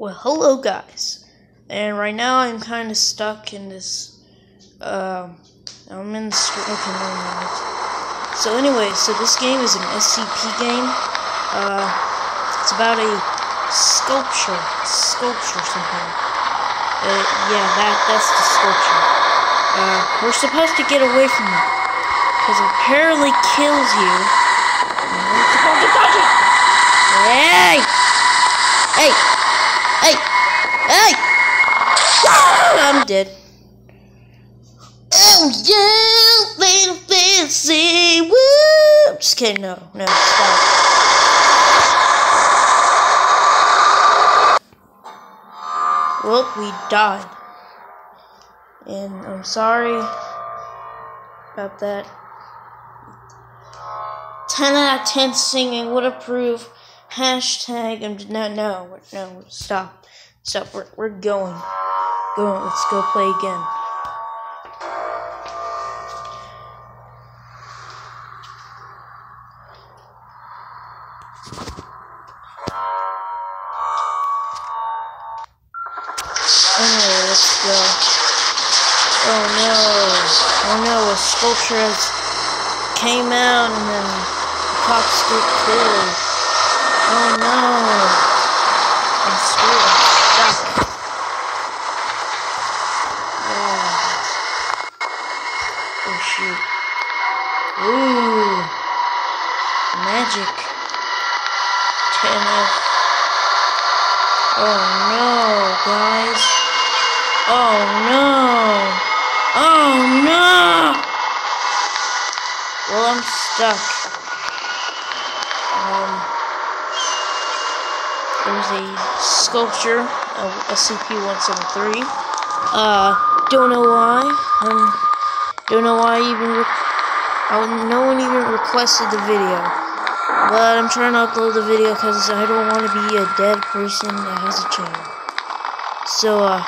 Well, hello guys, and right now I'm kind of stuck in this. Um, I'm in the. So anyway, so this game is an SCP game. Uh, it's about a sculpture, sculpture somehow. Uh, yeah, that that's the sculpture. Uh, we're supposed to get away from it because it apparently kills you. And we're supposed to touch it. Hey, hey. Hey! Hey! I'm dead. Oh yeah, little fancy, woo! Just kidding, no, no, stop. Well, we died. And I'm sorry about that. 10 out of 10 singing would approve. Hashtag, I'm, no, no, no, stop. Stop, we're, we're going. Going, let's go play again. Anyway, let's go. Oh no. Oh no, a sculpture has came out and then the cops get killed. Oh no. I'm screwed. I'm stuck. Oh. oh shoot. Ooh. Magic. 10F. Oh no, guys. Oh no. Oh no. Well, I'm stuck. Um, there's a sculpture of SCP-173. Uh, don't know why. Um, don't know why I even. Re- no one even requested the video. But I'm trying to upload the video because I don't want to be a dead person that has a channel. So, uh,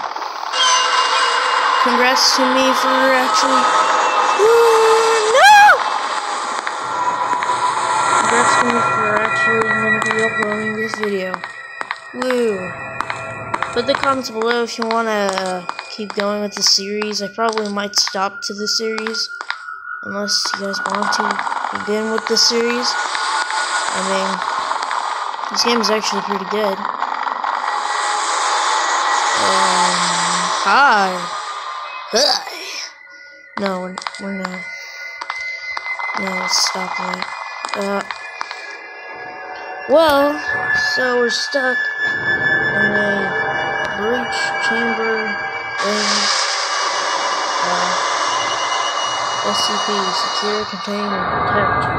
congrats to me for actually. Ooh, no! Congrats to me for actually going to be uploading this video. Woo! Put the comments below if you want to uh, keep going with the series. I probably might stop to the series. Unless you guys want to begin with the series. I mean, this game is actually pretty good. Um, hi. Hi. No, we're, we're not. No, stop that. Uh, well, so we're stuck in a breach chamber in uh, SCP, secure, contain, and protect.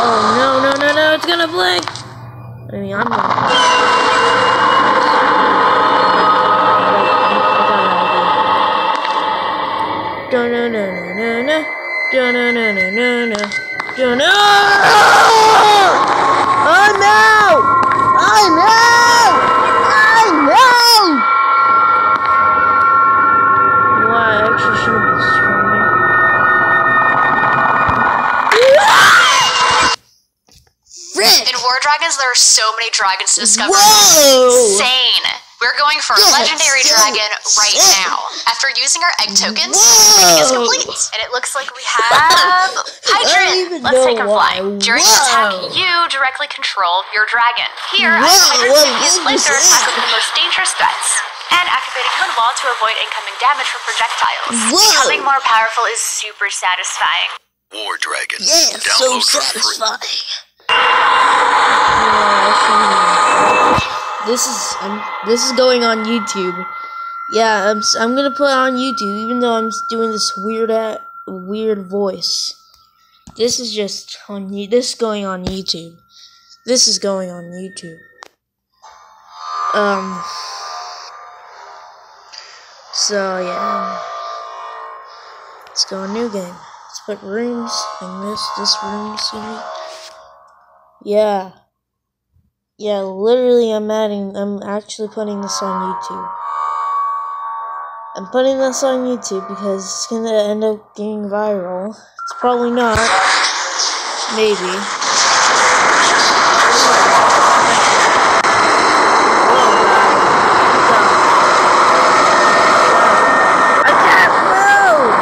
Oh no, no, blink! I mean, I'm gonna. No, no, no, no, no, no. No, no, no, no, no, no. No, no! Oh no! Oh Dragons, there are so many dragons to discover. Whoa! Insane. We're going for a Yes, legendary so dragon right sick. now. After using our egg tokens, Whoa. training is complete. And it looks like we have Hydrin. even Let's take him why. flying. During Whoa. an attack, you directly control your dragon. Here, Whoa, Hydrin what can use is flames to this? tackle the most dangerous threats. And activating Hood Wall to avoid incoming damage from projectiles. Whoa. Becoming more powerful is super satisfying. War Dragon. Yeah, so Download for free. satisfying. This is I'm, this is going on YouTube. Yeah, I'm I'm gonna put it on YouTube, even though I'm doing this weird at weird voice. This is just on. This is going on YouTube. This is going on YouTube. Um. So yeah, let's go a new game. Let's put rooms in this. This room's gonna. Yeah. Yeah, literally, I'm adding. I'm actually putting this on YouTube. I'm putting this on YouTube because it's gonna end up getting viral. It's probably not. Maybe. I can't move!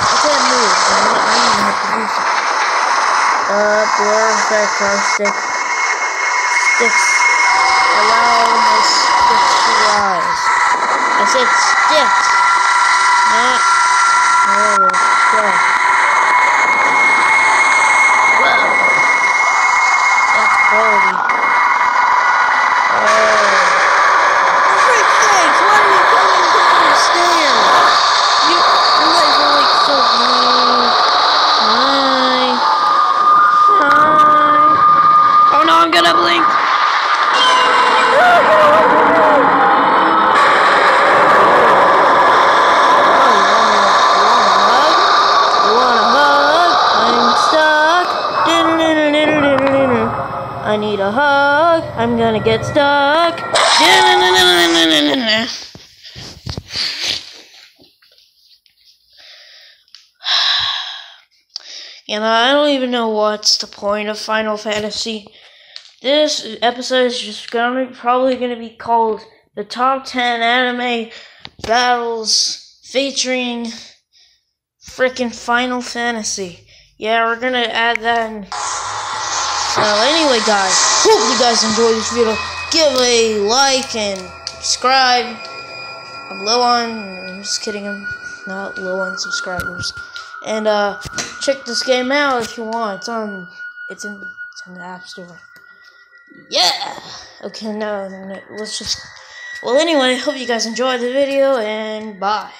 I can't move. I'm not, I don't even have to do something. Uh, blur stick. Sticks. Allow my sticks to rise. I said sticks. Not. Whatever. Go. Whoa. That's quality. Oh. Frick sakes, why are you coming down the stairs? You, you guys are like so mean. Hi. Hi. Oh no, I'm gonna blink. You want a hug? I'm stuck. I need a hug. I'm gonna get stuck. You know, I don't even know what's the point of Final Fantasy. This episode is just gonna probably gonna be called the top ten anime battles featuring freaking Final Fantasy. Yeah, we're gonna add that in. So anyway guys, hope you guys enjoyed this video. Give a like and subscribe. I'm low on I'm just kidding, I'm not low on subscribers. And uh check this game out if you want. It's on it's in it's in the app store. Yeah. Okay, no, no let's just well anyway, hope you guys enjoyed the video and bye.